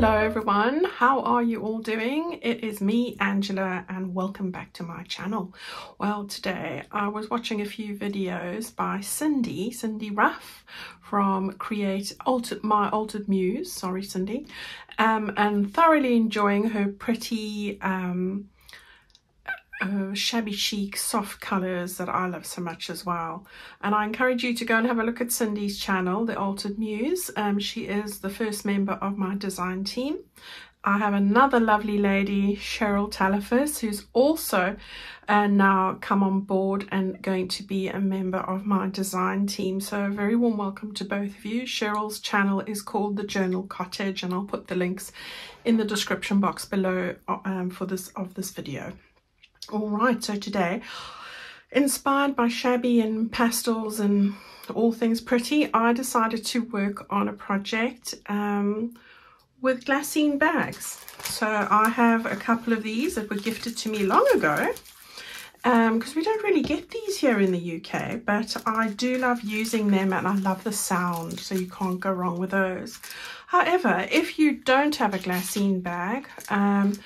Hello everyone, how are you all doing? It is me, Angela, and welcome back to my channel. Well, today I was watching a few videos by Cindy, Cindy Ruff from Create Altered, My Altered Muse, sorry Cindy, um, and thoroughly enjoying her pretty um, uh, shabby chic soft colors that I love so much as well. And I encourage you to go and have a look at Cindy's channel the Altered Muse. Um, she is the first member of my design team. I have another lovely lady Cheryl Tallafuss who's also uh, now come on board and going to be a member of my design team. So a very warm welcome to both of you. Cheryl's channel is called the Journal Cottage and I'll put the links in the description box below uh, um, for this of this video all right, so today, inspired by shabby and pastels and all things pretty, I decided to work on a project um, with glassine bags. So I have a couple of these that were gifted to me long ago because um, we don't really get these here in the UK, but I do love using them and I love the sound, so you can't go wrong with those. However, if you don't have a glassine bag, um,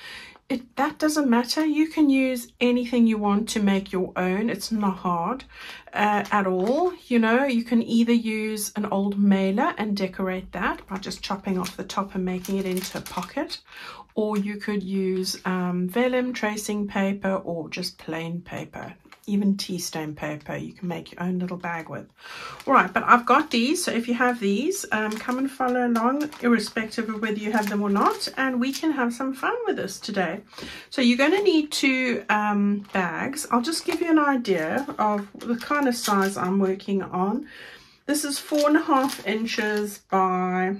it, that doesn't matter. You can use anything you want to make your own. It's not hard uh, at all. You know, you can either use an old mailer and decorate that by just chopping off the top and making it into a pocket. Or you could use um, vellum, tracing paper, or just plain paper even tea stain paper you can make your own little bag with. All right but i've got these so if you have these um, come and follow along irrespective of whether you have them or not and we can have some fun with this today. So you're going to need two um, bags. I'll just give you an idea of the kind of size i'm working on. This is four and a half inches by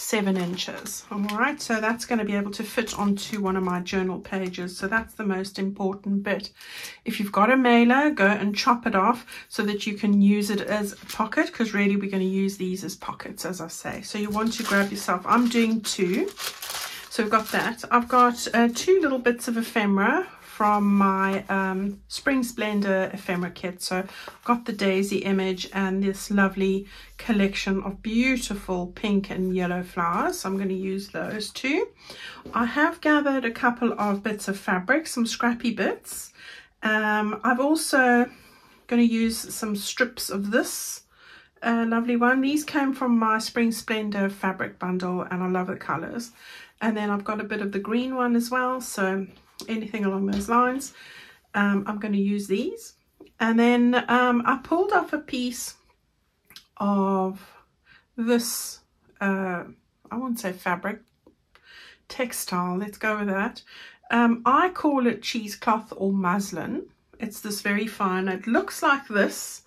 seven inches. All right so that's going to be able to fit onto one of my journal pages. So that's the most important bit. If you've got a mailer go and chop it off so that you can use it as a pocket because really we're going to use these as pockets as I say. So you want to grab yourself I'm doing two. So we've got that. I've got uh, two little bits of ephemera from my um, Spring Splendor ephemera kit. So I've got the daisy image and this lovely collection of beautiful pink and yellow flowers. So I'm going to use those too. I have gathered a couple of bits of fabric, some scrappy bits. Um, I've also going to use some strips of this uh, lovely one. These came from my Spring Splendor fabric bundle and I love the colours. And then I've got a bit of the green one as well. So anything along those lines. Um, I'm going to use these. And then um, I pulled off a piece of this, uh, I won't say fabric, textile, let's go with that. Um, I call it cheesecloth or muslin. It's this very fine, it looks like this.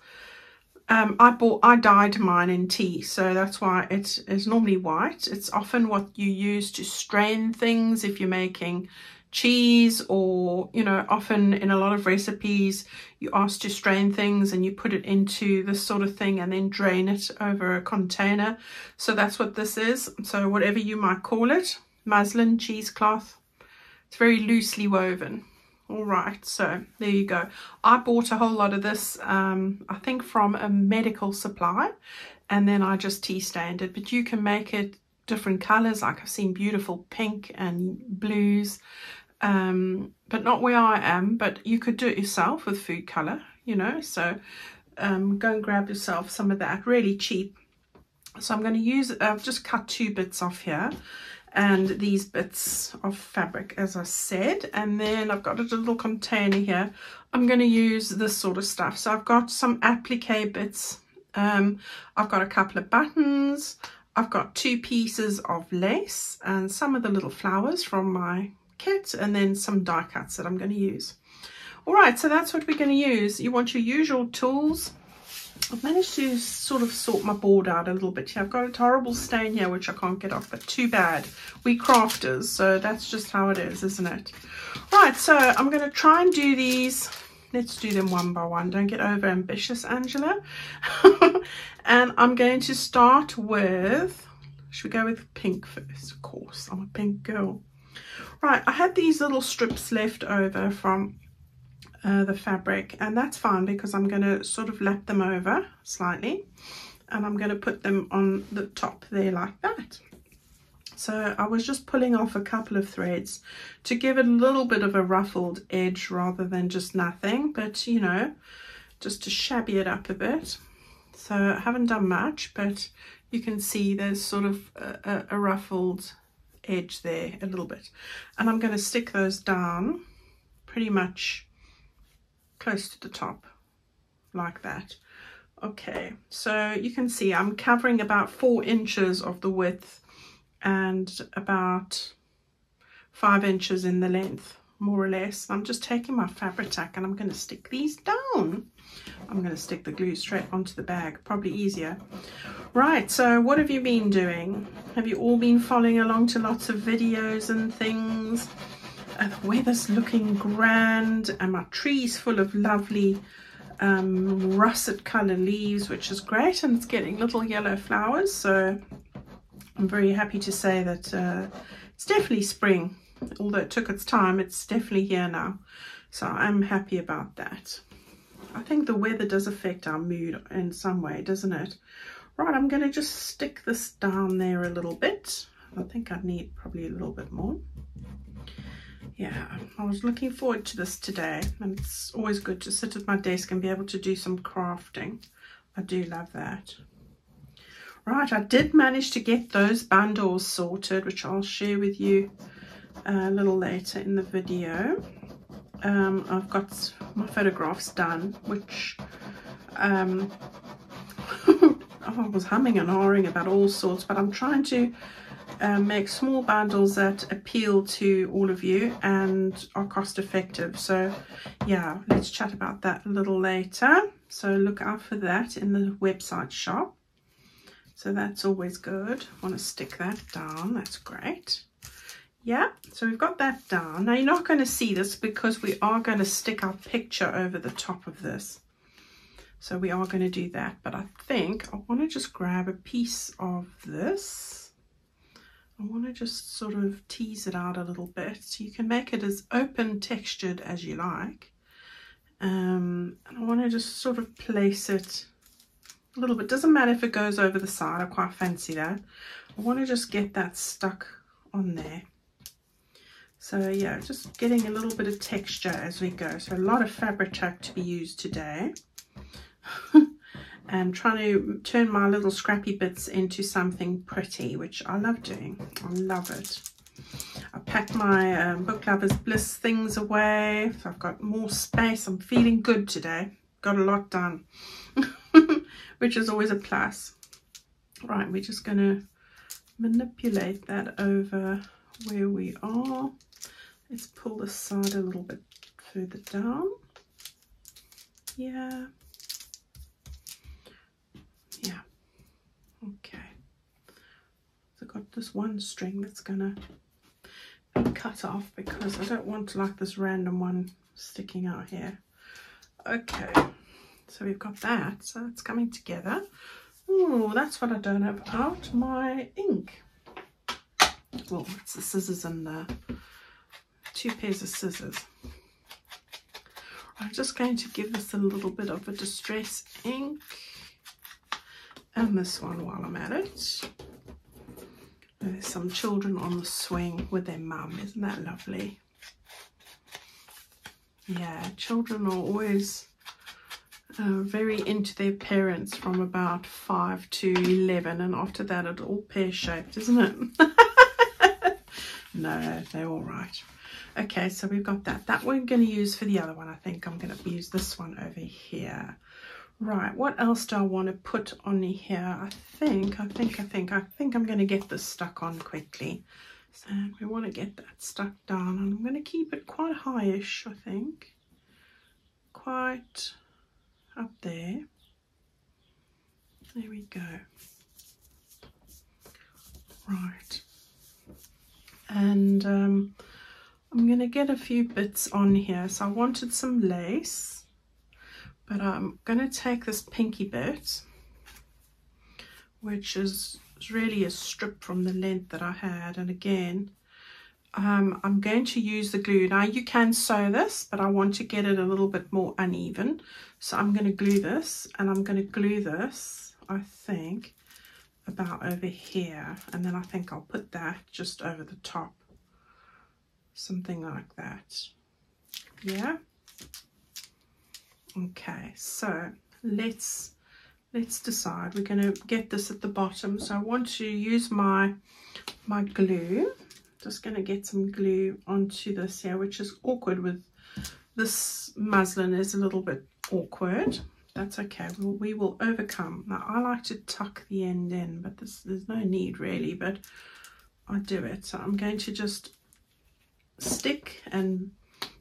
Um, I bought, I dyed mine in tea, so that's why it is normally white. It's often what you use to strain things if you're making cheese or you know often in a lot of recipes you ask to strain things and you put it into this sort of thing and then drain it over a container. So that's what this is. So whatever you might call it muslin cheesecloth it's very loosely woven. All right so there you go. I bought a whole lot of this um, i think from a medical supply and then i just tea stained it but you can make it different colors. Like i've seen beautiful pink and blues um, but not where I am, but you could do it yourself with food colour, you know, so um, go and grab yourself some of that, really cheap. So I'm going to use, I've just cut two bits off here and these bits of fabric as I said and then I've got a little container here I'm going to use this sort of stuff so I've got some applique bits um, I've got a couple of buttons I've got two pieces of lace and some of the little flowers from my kit and then some die cuts that I'm going to use. All right, so that's what we're going to use. You want your usual tools. I've managed to sort of sort my board out a little bit here. I've got a horrible stain here which I can't get off, but too bad. We crafters, so that's just how it is, isn't it? Right, so I'm going to try and do these. Let's do them one by one. Don't get over ambitious, Angela. and I'm going to start with, should we go with pink first? Of course, I'm a pink girl. Right, I had these little strips left over from uh, the fabric and that's fine because I'm going to sort of lap them over slightly and I'm going to put them on the top there like that. So I was just pulling off a couple of threads to give it a little bit of a ruffled edge rather than just nothing, but you know, just to shabby it up a bit. So I haven't done much, but you can see there's sort of a, a ruffled edge there a little bit. And I'm going to stick those down pretty much close to the top like that. Okay, so you can see I'm covering about four inches of the width and about five inches in the length, more or less. I'm just taking my Fabri-Tac and I'm going to stick these down. I'm going to stick the glue straight onto the bag, probably easier. Right, so what have you been doing? Have you all been following along to lots of videos and things? Uh, the weather's looking grand and my tree's full of lovely um, russet colour leaves, which is great, and it's getting little yellow flowers. So I'm very happy to say that uh, it's definitely spring. Although it took its time, it's definitely here now. So I'm happy about that. I think the weather does affect our mood in some way, doesn't it? Right, I'm going to just stick this down there a little bit. I think I need probably a little bit more. Yeah, I was looking forward to this today and it's always good to sit at my desk and be able to do some crafting. I do love that. Right, I did manage to get those bundles sorted, which I'll share with you a little later in the video. Um, I've got my photographs done, which um, I was humming and hawing about all sorts, but I'm trying to um, make small bundles that appeal to all of you and are cost effective. So yeah, let's chat about that a little later. So look out for that in the website shop. So that's always good. want to stick that down. That's great. Yeah, so we've got that down. Now you're not going to see this because we are going to stick our picture over the top of this. So we are going to do that. But I think I want to just grab a piece of this. I want to just sort of tease it out a little bit. So you can make it as open textured as you like. Um, and I want to just sort of place it a little bit. Doesn't matter if it goes over the side. I quite fancy that. I want to just get that stuck on there. So yeah, just getting a little bit of texture as we go. So a lot of Fabri-Tac to be used today. and trying to turn my little scrappy bits into something pretty, which I love doing. I love it. I packed my um, Book Lovers Bliss things away. So I've got more space. I'm feeling good today. Got a lot done. which is always a plus. Right, we're just going to manipulate that over where we are. Let's pull the side a little bit further down. Yeah. Yeah. Okay. So I've got this one string that's to be cut off because I don't want like this random one sticking out here. Okay. So we've got that. So it's coming together. Oh, that's what I don't have out. My ink. Well, it's the scissors and the two pairs of scissors. I'm just going to give this a little bit of a distress ink. And this one while I'm at it. There's some children on the swing with their mum. Isn't that lovely? Yeah, children are always uh, very into their parents from about 5 to 11 and after that it's all pear-shaped isn't it no they're all right okay so we've got that that we're going to use for the other one I think I'm going to use this one over here right what else do I want to put on here I think I think I think I think I'm going to get this stuck on quickly so we want to get that stuck down and I'm going to keep it quite highish I think quite up there. There we go. Right. And um, I'm going to get a few bits on here. So I wanted some lace, but I'm going to take this pinky bit, which is really a strip from the length that I had. And again, um, I'm going to use the glue. Now you can sew this, but I want to get it a little bit more uneven. So I'm going to glue this and I'm going to glue this, I think, about over here and then I think I'll put that just over the top something like that. Yeah? Okay so let's let's decide. We're going to get this at the bottom. So I want to use my my glue. Just going to get some glue onto this here which is awkward with this muslin is a little bit awkward. That's okay. We'll, we will overcome. Now I like to tuck the end in but there's, there's no need really but I do it. So I'm going to just stick and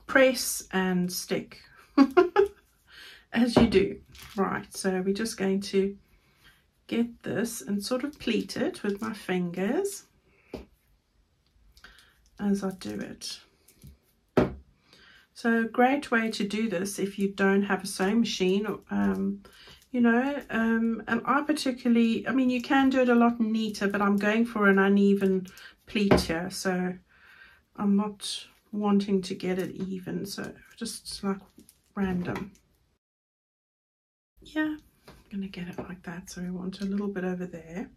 press and stick as you do. Right so we're just going to get this and sort of pleat it with my fingers as I do it. So great way to do this if you don't have a sewing machine, um, you know, um, and I particularly, I mean, you can do it a lot neater, but I'm going for an uneven pleat here, so I'm not wanting to get it even, so just like random. Yeah, I'm to get it like that, so we want a little bit over there.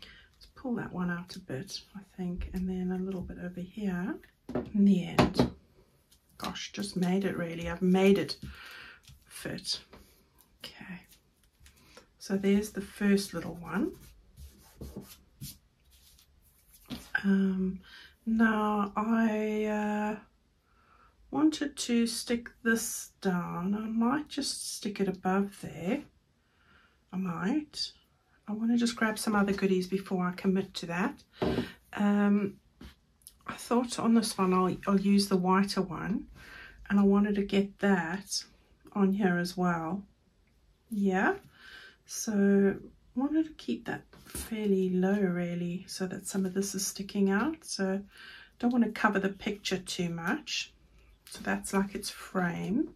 Let's pull that one out a bit, I think, and then a little bit over here in the end. Gosh just made it really. I've made it fit. Okay. So there's the first little one. Um, now I uh, wanted to stick this down. I might just stick it above there. I might. I want to just grab some other goodies before I commit to that. Um, I thought on this one I'll, I'll use the whiter one and I wanted to get that on here as well. Yeah, so wanted to keep that fairly low really so that some of this is sticking out. So don't want to cover the picture too much. So that's like its frame.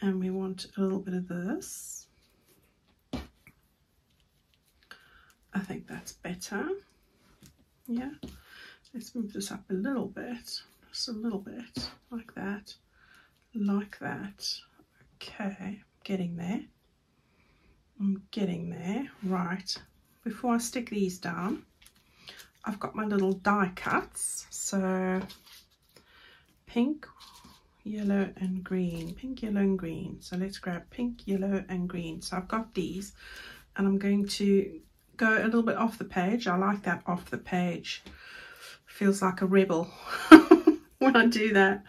And we want a little bit of this. I think that's better. Yeah. Let's move this up a little bit, just a little bit, like that, like that. Okay, getting there. I'm getting there. Right, before I stick these down, I've got my little die cuts. So pink, yellow and green, pink, yellow and green. So let's grab pink, yellow and green. So I've got these and I'm going to go a little bit off the page. I like that off the page feels like a rebel when I do that,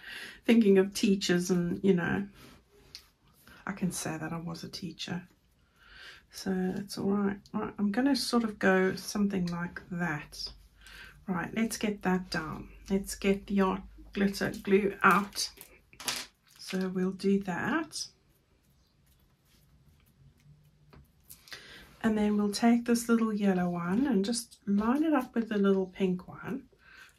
thinking of teachers and, you know, I can say that I was a teacher. So that's all right. Right, I'm going to sort of go something like that. Right, let's get that down. Let's get the art glitter glue out. So we'll do that. And then we'll take this little yellow one and just line it up with the little pink one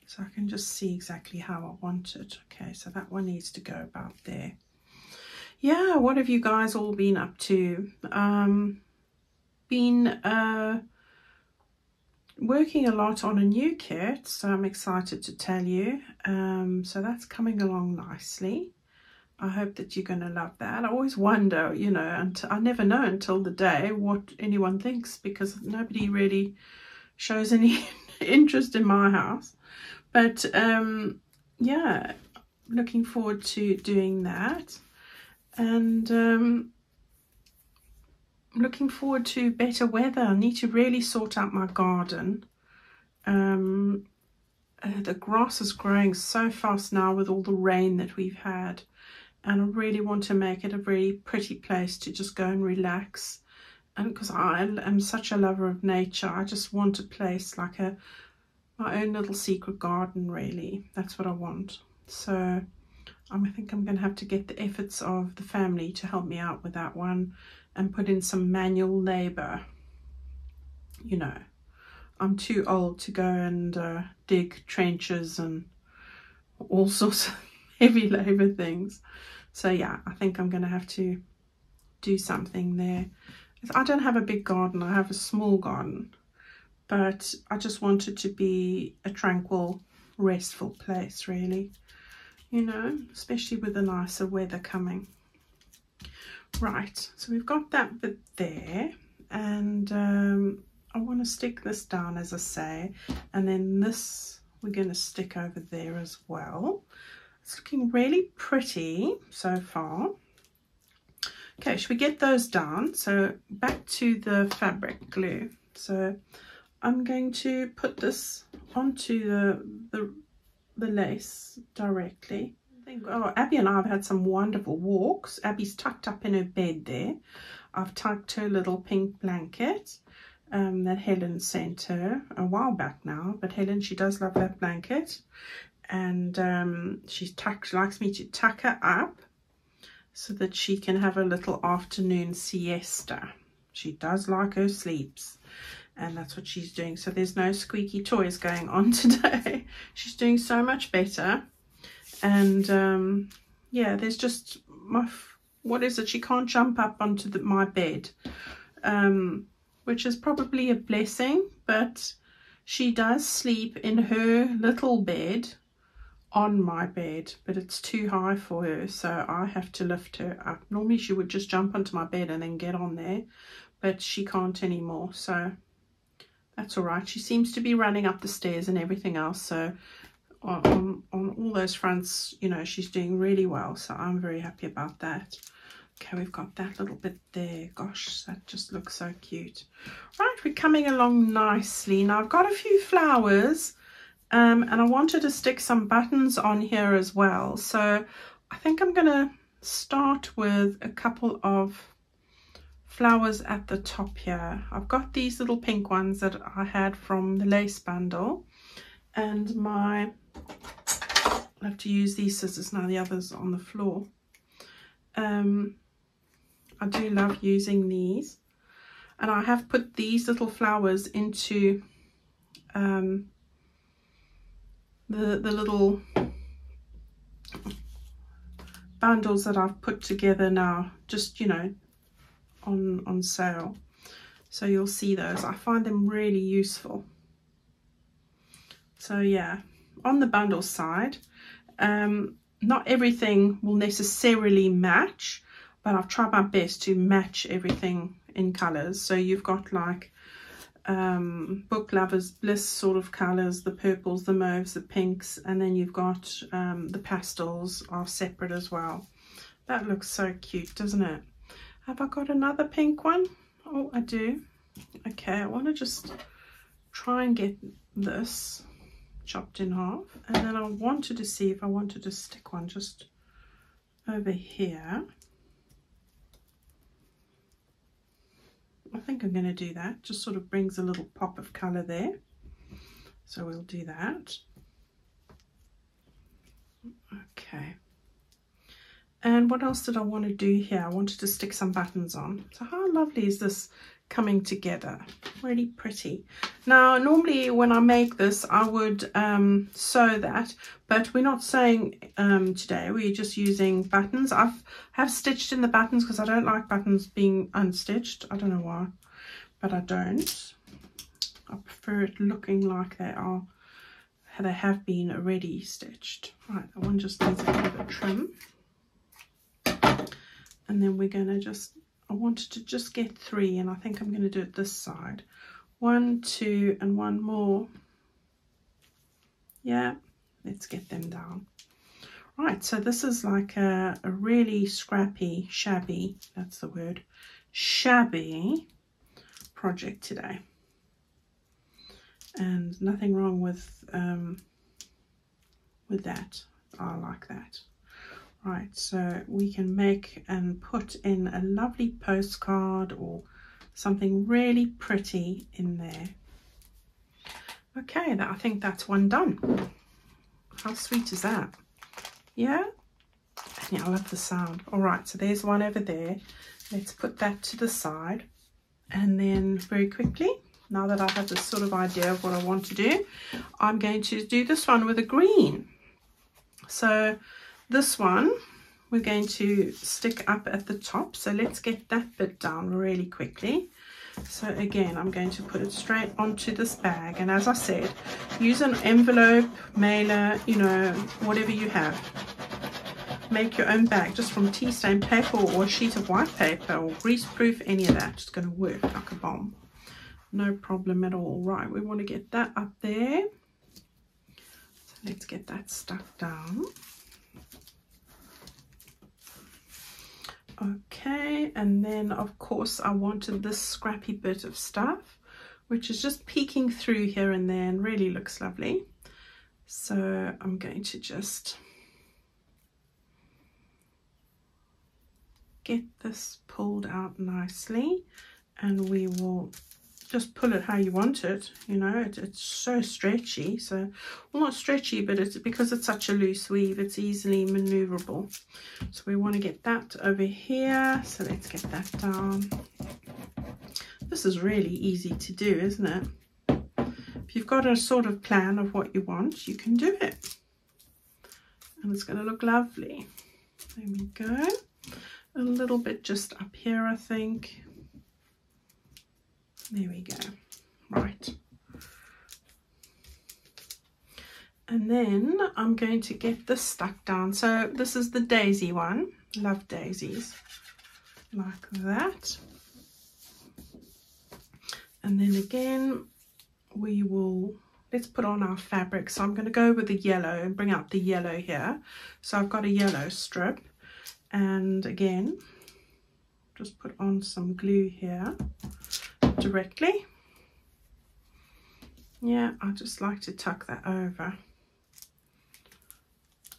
so I can just see exactly how I want it. Okay, so that one needs to go about there. Yeah, what have you guys all been up to? Um, been uh, working a lot on a new kit, so I'm excited to tell you. Um, so that's coming along nicely. I hope that you're going to love that. I always wonder, you know, and I never know until the day what anyone thinks because nobody really shows any interest in my house. But um, yeah, looking forward to doing that. And um, looking forward to better weather. I need to really sort out my garden. Um, uh, the grass is growing so fast now with all the rain that we've had. And I really want to make it a really pretty place to just go and relax. And because I am such a lover of nature, I just want a place like a my own little secret garden really that's what I want so I think I'm going to have to get the efforts of the family to help me out with that one and put in some manual labor. You know I'm too old to go and uh, dig trenches and all sorts of heavy labor things. So yeah I think I'm going to have to do something there. I don't have a big garden I have a small garden but I just wanted to be a tranquil, restful place, really, you know, especially with the nicer weather coming. Right, so we've got that bit there, and um, I want to stick this down as I say and then this we're going to stick over there as well. It's looking really pretty so far. Okay, should we get those down? So back to the fabric glue. So I'm going to put this onto the, the, the lace directly. Think, oh, Abby and I have had some wonderful walks. Abby's tucked up in her bed there. I've tucked her little pink blanket um, that Helen sent her a while back now. But Helen, she does love that blanket. And um, she likes me to tuck her up so that she can have a little afternoon siesta. She does like her sleeps and that's what she's doing. So there's no squeaky toys going on today. she's doing so much better. And um, yeah, there's just my, what is it? She can't jump up onto the, my bed, um, which is probably a blessing, but she does sleep in her little bed on my bed but it's too high for her so I have to lift her up normally she would just jump onto my bed and then get on there but she can't anymore so that's all right she seems to be running up the stairs and everything else so on, on all those fronts you know she's doing really well so I'm very happy about that okay we've got that little bit there gosh that just looks so cute right we're coming along nicely now I've got a few flowers um, and I wanted to stick some buttons on here as well. So I think I'm going to start with a couple of flowers at the top here. I've got these little pink ones that I had from the lace bundle and my, I have to use these scissors now, the others on the floor. Um, I do love using these and I have put these little flowers into um, the, the little bundles that I've put together now, just, you know, on, on sale. So you'll see those. I find them really useful. So yeah, on the bundle side, um, not everything will necessarily match, but I've tried my best to match everything in colours. So you've got like um, book lovers bliss sort of colours the purples the mauves the pinks and then you've got um, the pastels are separate as well. That looks so cute doesn't it? Have I got another pink one? Oh I do. Okay I want to just try and get this chopped in half and then I wanted to see if I wanted to stick one just over here I think I'm going to do that. Just sort of brings a little pop of colour there. So we'll do that. Okay. And what else did I want to do here? I wanted to stick some buttons on. So how lovely is this coming together? Really pretty. Now, normally when I make this, I would um, sew that, but we're not sewing um, today. We're just using buttons. I've have stitched in the buttons because I don't like buttons being unstitched. I don't know why, but I don't. I prefer it looking like they are they have been already stitched. Right, that one just needs a bit of trim and then we're going to just I wanted to just get three and I think I'm going to do it this side. One two and one more. Yeah let's get them down. Right so this is like a, a really scrappy shabby that's the word shabby project today. And nothing wrong with um, with that. I like that Right, so we can make and put in a lovely postcard or something really pretty in there. Okay, that, I think that's one done. How sweet is that? Yeah? Yeah, I love the sound. All right, so there's one over there. Let's put that to the side. And then very quickly, now that I have this sort of idea of what I want to do, I'm going to do this one with a green. So this one we're going to stick up at the top. So let's get that bit down really quickly. So again, I'm going to put it straight onto this bag. And as I said, use an envelope, mailer, you know, whatever you have. Make your own bag just from tea stain paper or a sheet of white paper or grease proof, any of that. It's going to work like a bomb. no problem at all. Right, we want to get that up there. So let's get that stuck down. Okay, and then of course I wanted this scrappy bit of stuff, which is just peeking through here and there and really looks lovely. So I'm going to just get this pulled out nicely and we will just pull it how you want it you know it, it's so stretchy so well not stretchy but it's because it's such a loose weave it's easily maneuverable. So we want to get that over here so let's get that down. This is really easy to do isn't it? If you've got a sort of plan of what you want you can do it. And it's going to look lovely. There we go. A little bit just up here I think there we go. Right. And then I'm going to get this stuck down. So this is the daisy one. Love daisies. Like that. And then again, we will, let's put on our fabric. So I'm going to go with the yellow and bring out the yellow here. So I've got a yellow strip. And again, just put on some glue here directly. Yeah, I just like to tuck that over.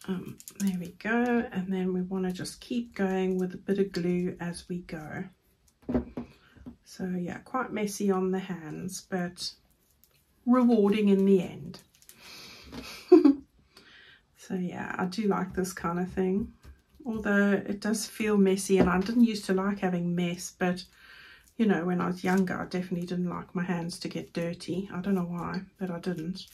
Um, there we go. And then we want to just keep going with a bit of glue as we go. So yeah, quite messy on the hands, but rewarding in the end. so yeah, I do like this kind of thing. Although it does feel messy and I didn't used to like having mess, but you know, when I was younger, I definitely didn't like my hands to get dirty. I don't know why, but I didn't.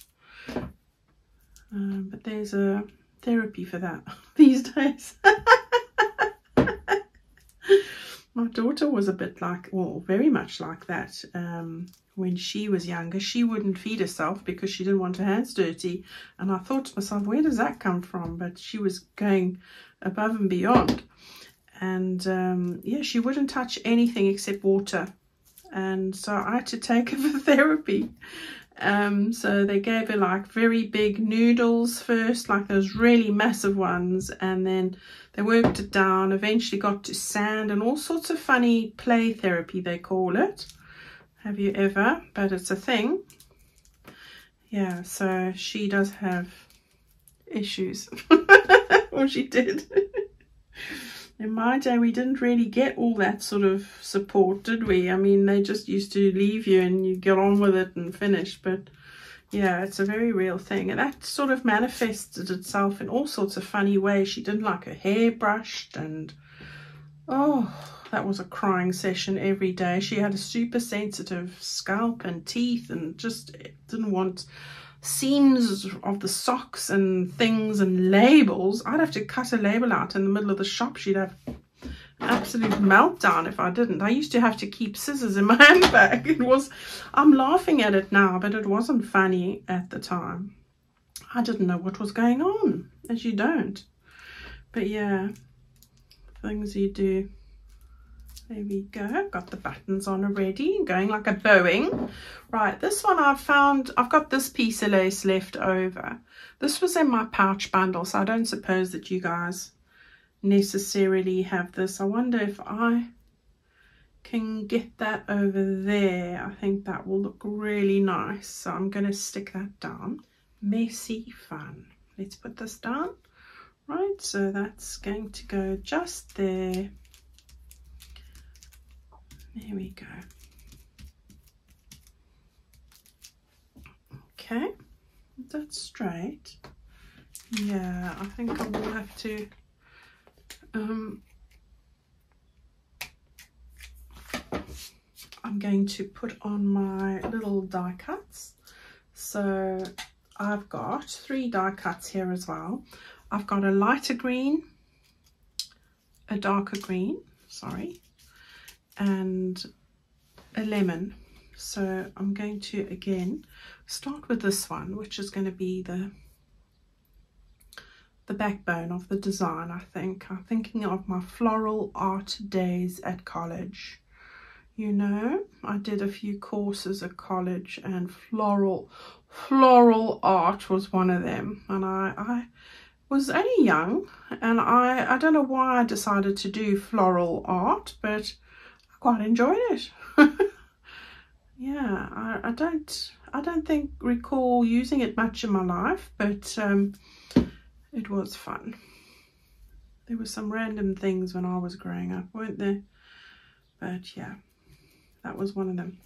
Um, but there's a therapy for that these days. my daughter was a bit like, well, very much like that. Um, when she was younger, she wouldn't feed herself because she didn't want her hands dirty. And I thought to myself, where does that come from? But she was going above and beyond and um, yeah, she wouldn't touch anything except water. And so I had to take her for therapy. Um, so they gave her like very big noodles first, like those really massive ones, and then they worked it down, eventually got to sand and all sorts of funny play therapy, they call it. Have you ever? But it's a thing. Yeah, so she does have issues. or she did. in my day we didn't really get all that sort of support did we? I mean they just used to leave you and you get on with it and finish but yeah it's a very real thing. And that sort of manifested itself in all sorts of funny ways. She didn't like her hair brushed and oh that was a crying session every day she had a super sensitive scalp and teeth and just didn't want seams of the socks and things and labels. I'd have to cut a label out in the middle of the shop. She'd have absolute meltdown if I didn't. I used to have to keep scissors in my handbag. It was, I'm laughing at it now, but it wasn't funny at the time. I didn't know what was going on, as you don't. But yeah, things you do. There we go, got the buttons on already, going like a bowing. Right, this one I've found, I've got this piece of lace left over. This was in my pouch bundle, so I don't suppose that you guys necessarily have this. I wonder if I can get that over there. I think that will look really nice. So I'm going to stick that down. Messy fun. Let's put this down. Right, so that's going to go just there there we go. Okay, that's straight. Yeah, I think I will have to um, I'm going to put on my little die cuts. So I've got three die cuts here as well. I've got a lighter green, a darker green, sorry, and a lemon. So I'm going to again start with this one, which is going to be the the backbone of the design, I think. I'm thinking of my floral art days at college. you know. I did a few courses at college and floral floral art was one of them. And I, I was only young and I, I don't know why I decided to do floral art, but quite enjoyed it. yeah, I, I don't I don't think recall using it much in my life, but um, it was fun. There were some random things when I was growing up, weren't there? But yeah, that was one of them.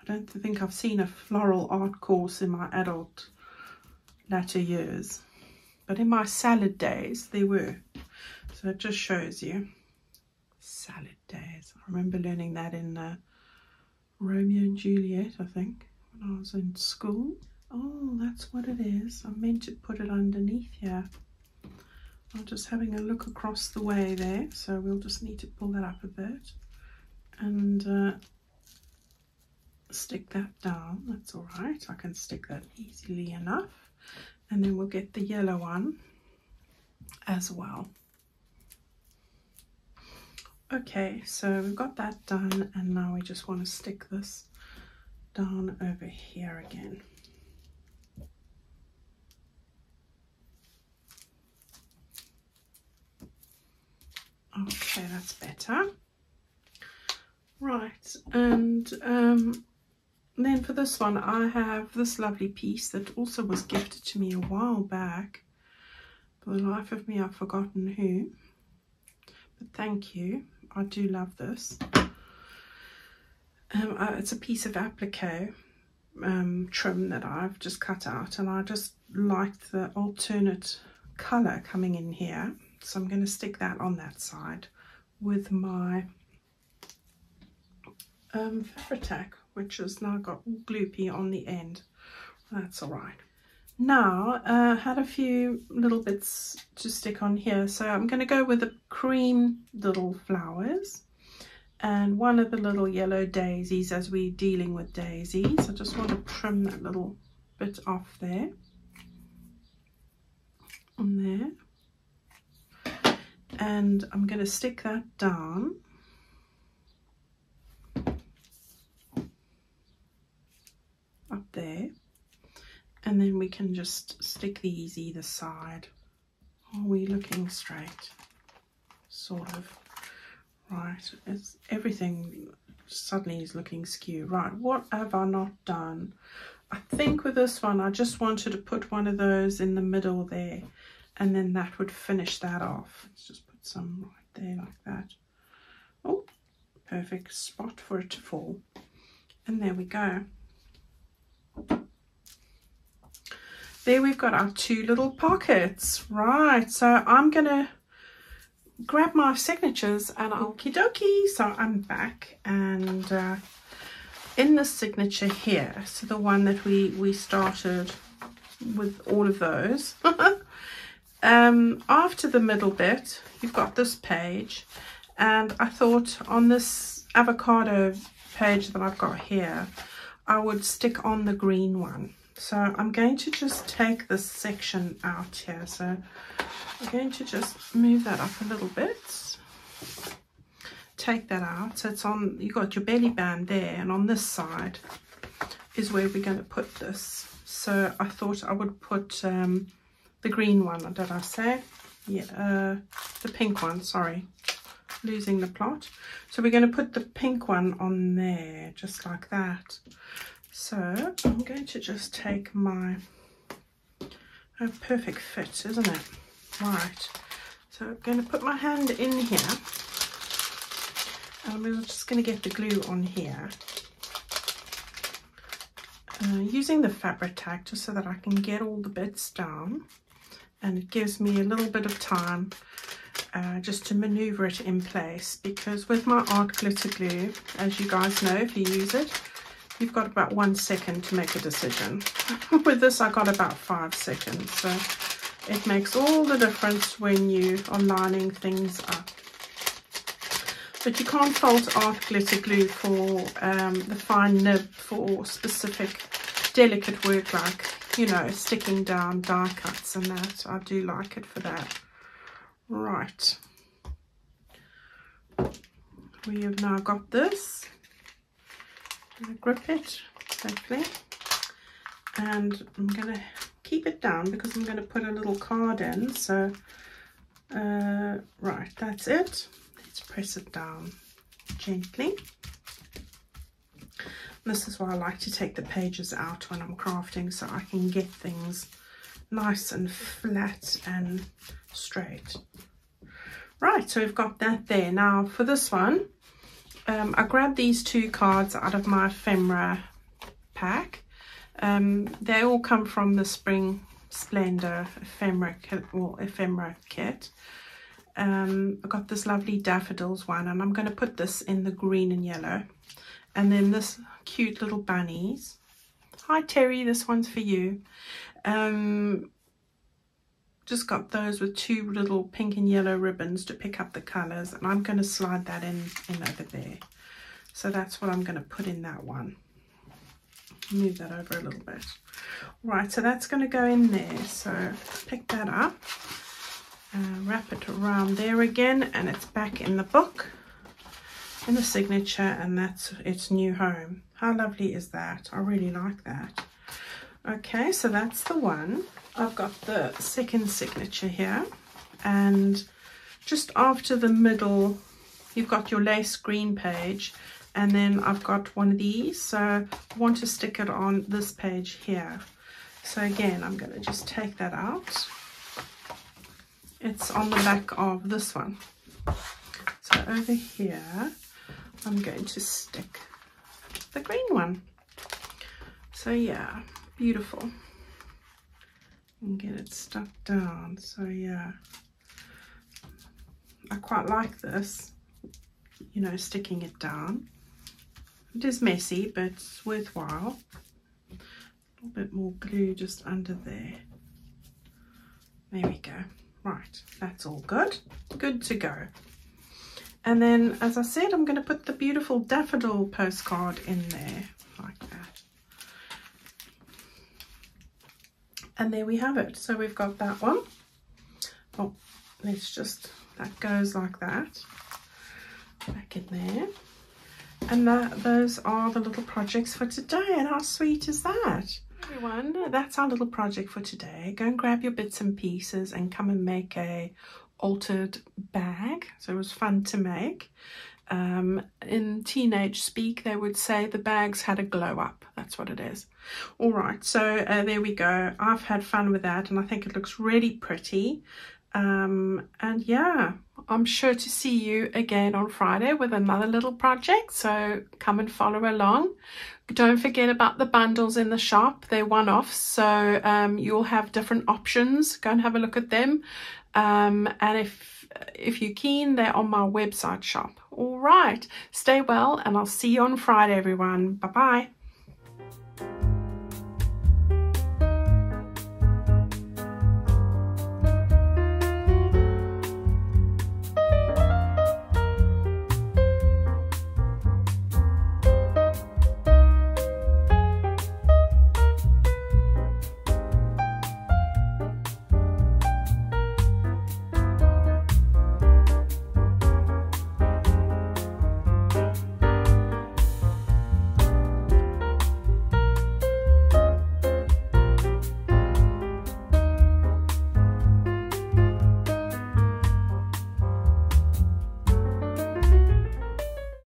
I don't think I've seen a floral art course in my adult latter years. But in my salad days, there were. So it just shows you. Salad days. I remember learning that in uh, Romeo and Juliet, I think, when I was in school. Oh, that's what it is. I meant to put it underneath here. I'm just having a look across the way there. So we'll just need to pull that up a bit. And uh, stick that down. That's all right. I can stick that easily enough. And then we'll get the yellow one as well. Okay, so we've got that done and now we just want to stick this down over here again. Okay, that's better. Right, and um, then for this one, I have this lovely piece that also was gifted to me a while back. For the life of me, I've forgotten who. But thank you. I do love this. Um, uh, it's a piece of applique um, trim that I've just cut out. And I just liked the alternate colour coming in here. So I'm going to stick that on that side with my um, Fabri-Tac which has now got gloopy on the end. That's all right. Now, I uh, had a few little bits to stick on here. So I'm going to go with the cream little flowers and one of the little yellow daisies as we're dealing with daisies. I just want to trim that little bit off there. On there. And I'm going to stick that down up there and then we can just stick these either side. Are we looking straight? Sort of. Right. It's everything suddenly is looking skew right. What have i not done? I think with this one i just wanted to put one of those in the middle there. And then that would finish that off. Let's just put some right there like that. Oh perfect spot for it to fall. And there we go there we've got our two little pockets. Right, so I'm to grab my signatures and okie dokie. So I'm back and uh, in the signature here, so the one that we, we started with all of those. um, after the middle bit, you've got this page and I thought on this avocado page that I've got here, I would stick on the green one. So I'm going to just take this section out here. So I'm going to just move that up a little bit. Take that out. So it's on, you got your belly band there and on this side is where we're going to put this. So I thought I would put um, the green one, did I say? Yeah, uh, the pink one, sorry. Losing the plot. So we're going to put the pink one on there, just like that. So I'm going to just take my oh, perfect fit, isn't it? Right. So I'm going to put my hand in here. And I'm just going to get the glue on here. Uh, using the Fabri-Tac just so that I can get all the bits down. And it gives me a little bit of time uh, just to maneuver it in place because with my art glitter glue, as you guys know if you use it, you've got about one second to make a decision. With this, I got about five seconds. So it makes all the difference when you are lining things up. But you can't fault art glitter glue for um, the fine nib for specific delicate work like, you know, sticking down die cuts and that. I do like it for that. Right. we have now got this. Grip it, hopefully. And I'm going to keep it down because I'm going to put a little card in. So, uh, right, that's it. Let's press it down gently. This is why I like to take the pages out when I'm crafting so I can get things nice and flat and straight. Right, so we've got that there. Now for this one, um, I grabbed these two cards out of my ephemera pack. Um, they all come from the Spring Splendor ephemera kit, or ephemera kit. Um, I got this lovely daffodils one and I'm going to put this in the green and yellow. And then this cute little bunnies. Hi Terry, this one's for you. Um, just got those with two little pink and yellow ribbons to pick up the colours and I'm going to slide that in, in over there. So that's what I'm going to put in that one. Move that over a little bit. Right, so that's going to go in there. So pick that up, uh, wrap it around there again and it's back in the book in the signature and that's its new home. How lovely is that? I really like that. Okay, so that's the one. I've got the second signature here and just after the middle you've got your lace green page and then I've got one of these so I want to stick it on this page here. So again I'm going to just take that out. It's on the back of this one. So over here I'm going to stick the green one. So yeah beautiful and get it stuck down. So yeah. I quite like this you know sticking it down. It is messy but it's worthwhile. A little bit more glue just under there. There we go. Right that's all good. Good to go. And then as I said I'm going to put the beautiful daffodil postcard in there like that and there we have it. So we've got that one. Oh let's just that goes like that. Back in there. And that those are the little projects for today. And how sweet is that? Everyone. That's our little project for today. Go and grab your bits and pieces and come and make a altered bag. So it was fun to make um, in teenage speak, they would say the bags had a glow up. That's what it is. All right, so uh, there we go. I've had fun with that and I think it looks really pretty. Um, and yeah, I'm sure to see you again on Friday with another little project. So come and follow along. Don't forget about the bundles in the shop. They're one-offs, so um, you'll have different options. Go and have a look at them. Um, and if if you're keen, they're on my website shop. All right, stay well, and I'll see you on Friday, everyone. Bye bye.